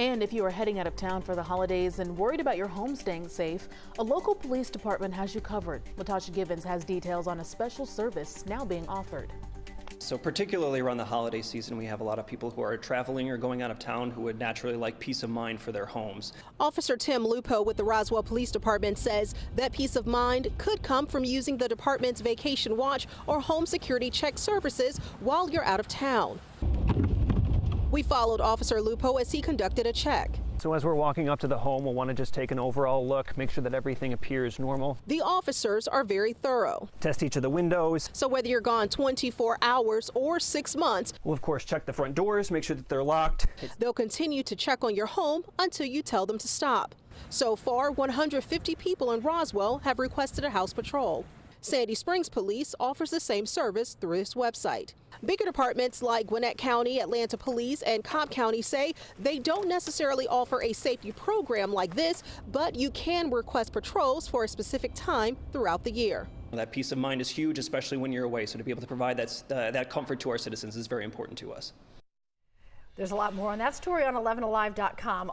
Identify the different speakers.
Speaker 1: And if you are heading out of town for the holidays and worried about your home staying safe, a local police department has you covered. Latasha Givens has details on a special service now being offered.
Speaker 2: So particularly around the holiday season, we have a lot of people who are traveling or going out of town who would naturally like peace of mind for their homes.
Speaker 3: Officer Tim Lupo with the Roswell Police Department says that peace of mind could come from using the department's vacation watch or home security check services while you're out of town. We followed Officer Lupo as he conducted a check.
Speaker 4: So as we're walking up to the home, we'll want to just take an overall look, make sure that everything appears normal.
Speaker 3: The officers are very thorough.
Speaker 4: Test each of the windows.
Speaker 3: So whether you're gone 24 hours or six months,
Speaker 4: we'll of course check the front doors, make sure that they're locked.
Speaker 3: They'll continue to check on your home until you tell them to stop. So far, 150 people in Roswell have requested a house patrol. Sandy Springs Police offers the same service through its website. Bigger departments like Gwinnett County, Atlanta Police, and Cobb County say they don't necessarily offer a safety program like this, but you can request patrols for a specific time throughout the year.
Speaker 2: That peace of mind is huge, especially when you're away. So to be able to provide that, uh, that comfort to our citizens is very important to us.
Speaker 5: There's a lot more on that story on 11alive.com.